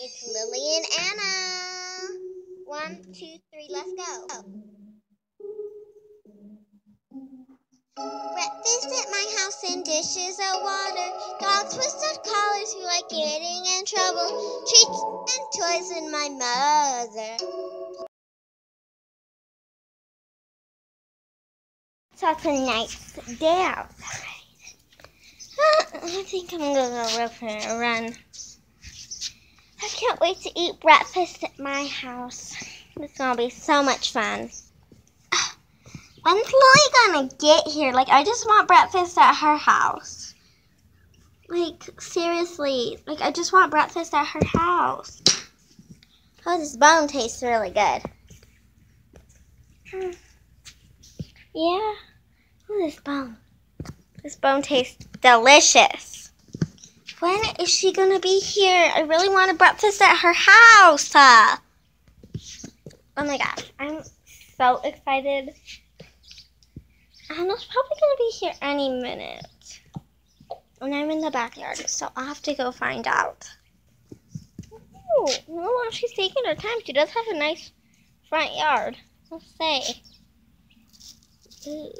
It's Lily and Anna. One, two, three, let's go. Breakfast at my house and dishes of water. Dogs with stuffed collars who like getting in trouble. Treats and toys and my mother. So it's a nice day outside. I think I'm gonna go for a run. I can't wait to eat breakfast at my house. It's gonna be so much fun. When's Lily gonna get here? Like, I just want breakfast at her house. Like, seriously. Like, I just want breakfast at her house. Oh, this bone tastes really good. Hmm. Yeah. Oh, this bone. This bone tastes delicious. When is she gonna be here? I really want a breakfast at her house. Oh my gosh, I'm so excited. Anna's probably gonna be here any minute. And I'm in the backyard, so I'll have to go find out. Oh, well, she's taking her time. She does have a nice front yard. Let's say. Ooh.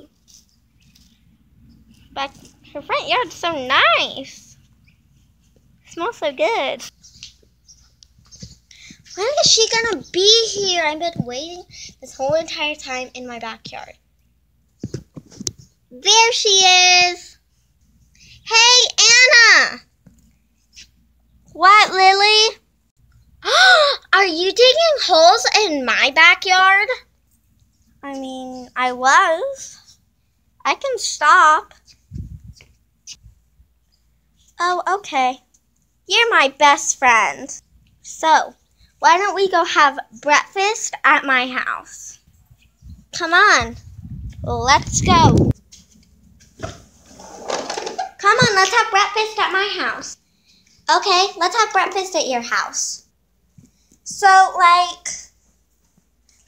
Back her front yard's so nice. Smells so good. When is she gonna be here? I've been waiting this whole entire time in my backyard. There she is. Hey, Anna. What, Lily? Are you digging holes in my backyard? I mean, I was. I can stop. Oh, okay. You're my best friend. So, why don't we go have breakfast at my house? Come on. Let's go. Come on, let's have breakfast at my house. Okay, let's have breakfast at your house. So, like,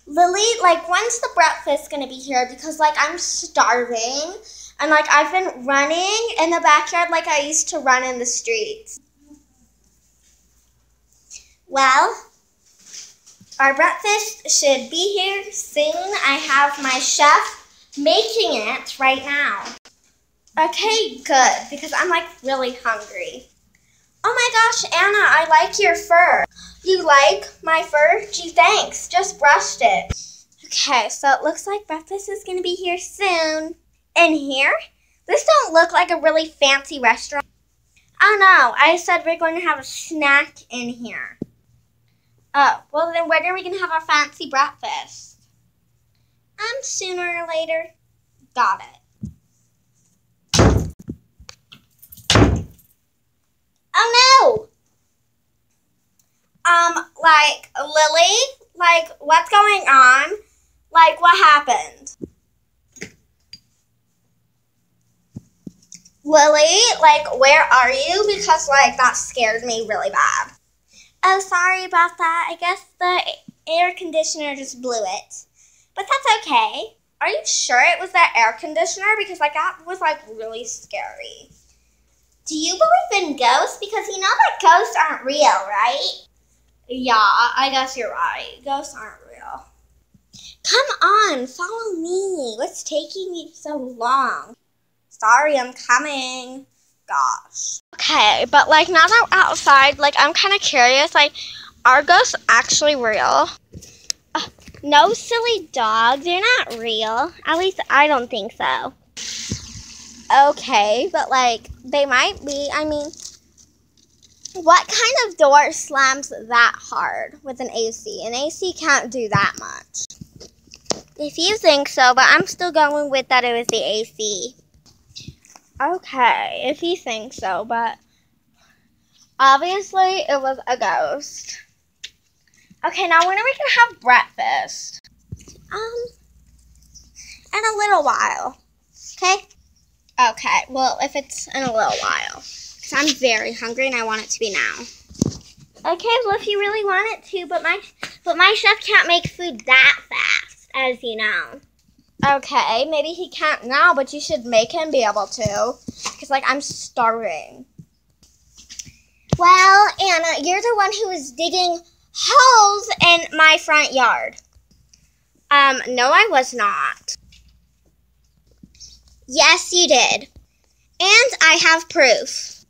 Lily, like, when's the breakfast gonna be here? Because, like, I'm starving. And, like, I've been running in the backyard like I used to run in the streets. Well, our breakfast should be here soon. I have my chef making it right now. Okay, good, because I'm like really hungry. Oh my gosh, Anna, I like your fur. You like my fur? Gee, thanks. Just brushed it. Okay, so it looks like breakfast is going to be here soon. In here? This don't look like a really fancy restaurant. Oh no, I said we're going to have a snack in here. Oh, well then when are we to have our fancy breakfast? Um, sooner or later. Got it. Oh no! Um, like, Lily? Like, what's going on? Like, what happened? Lily, like, where are you? Because, like, that scared me really bad. Oh, sorry about that. I guess the air conditioner just blew it. But that's okay. Are you sure it was that air conditioner? Because, like, that was, like, really scary. Do you believe in ghosts? Because you know that ghosts aren't real, right? Yeah, I guess you're right. Ghosts aren't real. Come on, follow me. What's taking you so long? Sorry, I'm coming. Gosh. Okay, but like now that I'm outside, like I'm kind of curious. Like, are ghosts actually real? Uh, no, silly dog. They're not real. At least I don't think so. Okay, but like they might be. I mean, what kind of door slams that hard with an AC? An AC can't do that much. If you think so, but I'm still going with that it was the AC. Okay, if you think so, but obviously it was a ghost. Okay, now when are we gonna have breakfast? Um, in a little while. Okay? Okay, well, if it's in a little while. Because I'm very hungry and I want it to be now. Okay, well, if you really want it to, but my, but my chef can't make food that fast, as you know. Okay, maybe he can't now, but you should make him be able to. Because, like, I'm starving. Well, Anna, you're the one who was digging holes in my front yard. Um, no, I was not. Yes, you did. And I have proof.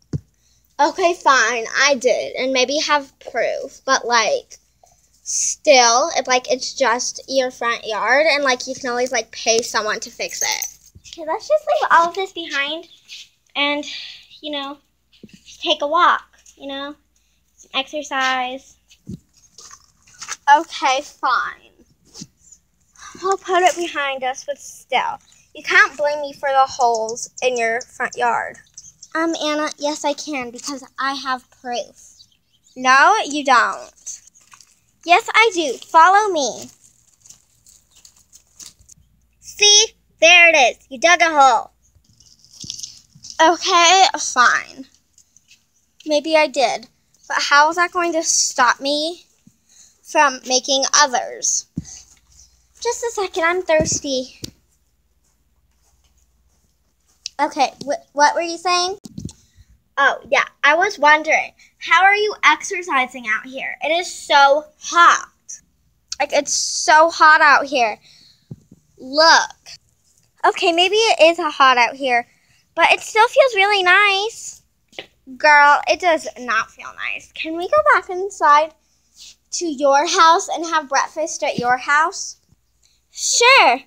Okay, fine, I did, and maybe have proof, but like, still, it, like it's just your front yard, and like you can always like pay someone to fix it. Okay, let's just leave all of this behind, and you know, take a walk. You know, some exercise. Okay, fine. I'll put it behind us, but still, you can't blame me for the holes in your front yard. Um, Anna, yes, I can because I have proof. No, you don't. Yes, I do. Follow me. See? There it is. You dug a hole. Okay, fine. Maybe I did. But how is that going to stop me from making others? Just a second, I'm thirsty. Okay, wh- what were you saying? Oh, yeah, I was wondering, how are you exercising out here? It is so hot. Like, it's so hot out here. Look. Okay, maybe it is hot out here, but it still feels really nice. Girl, it does not feel nice. Can we go back inside to your house and have breakfast at your house? Sure.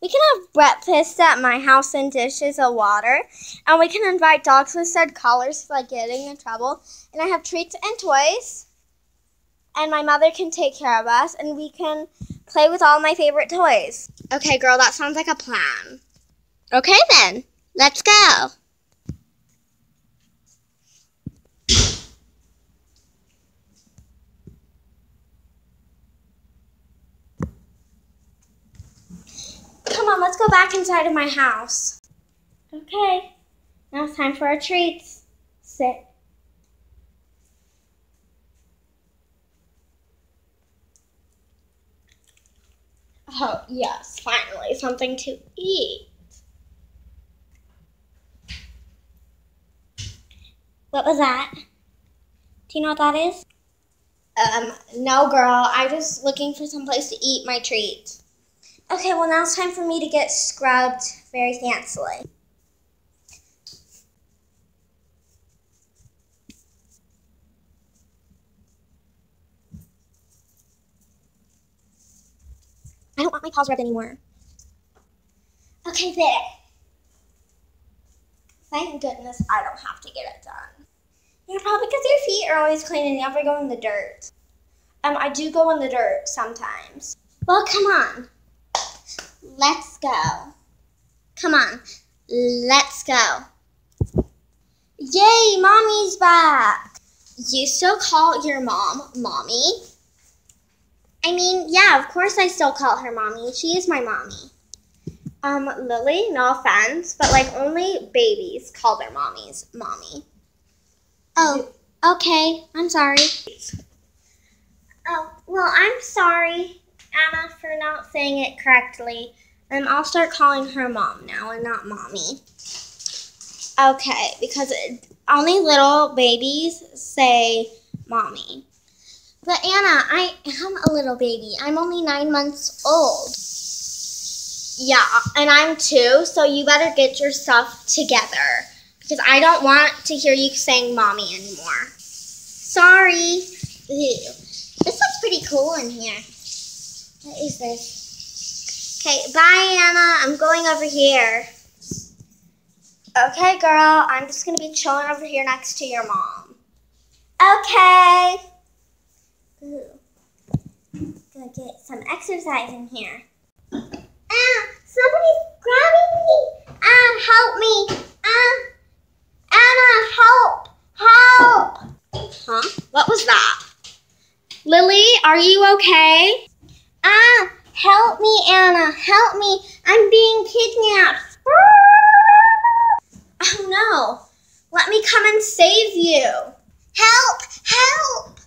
We can have breakfast at my house and dishes of water, and we can invite dogs with said collars if like getting in trouble. And I have treats and toys, and my mother can take care of us, and we can play with all my favorite toys. Okay, girl, that sounds like a plan. Okay then, let's go. Come on, let's go back inside of my house. Okay, now it's time for our treats. Sit. Oh, yes, finally, something to eat. What was that? Do you know what that is? Um, no, girl. I'm just looking for some place to eat my treat. Okay, well, now it's time for me to get scrubbed very fancily. I don't want my paws rubbed anymore. Okay, there. Thank goodness I don't have to get it done. Yeah, probably because your feet are always clean and you never go in the dirt. Um, I do go in the dirt sometimes. Well, come on. Let's go. Come on. Let's go. Yay, mommy's back. You still call your mom mommy? I mean, yeah, of course I still call her mommy. She is my mommy. Um, Lily, no offense, but like only babies call their mommies mommy. Oh, okay. I'm sorry. Oh, well, I'm sorry, Anna, for not saying it correctly. And I'll start calling her mom now and not mommy. Okay, because only little babies say mommy. But Anna, I am a little baby. I'm only nine months old. Yeah, and I'm two, so you better get your stuff together. Because I don't want to hear you saying mommy anymore. Sorry. Ew. This looks pretty cool in here. What is this? Okay, bye, Anna. I'm going over here. Okay, girl. I'm just going to be chilling over here next to your mom. Okay. Ooh. Gonna get some exercise in here. Ah, somebody's grabbing me. Ah, help me. Ah, Anna, help, help. Huh? What was that? Lily, are you okay? Ah, help me, Anna, help me. I'm being kidnapped. Oh no. Let me come and save you. Help, help.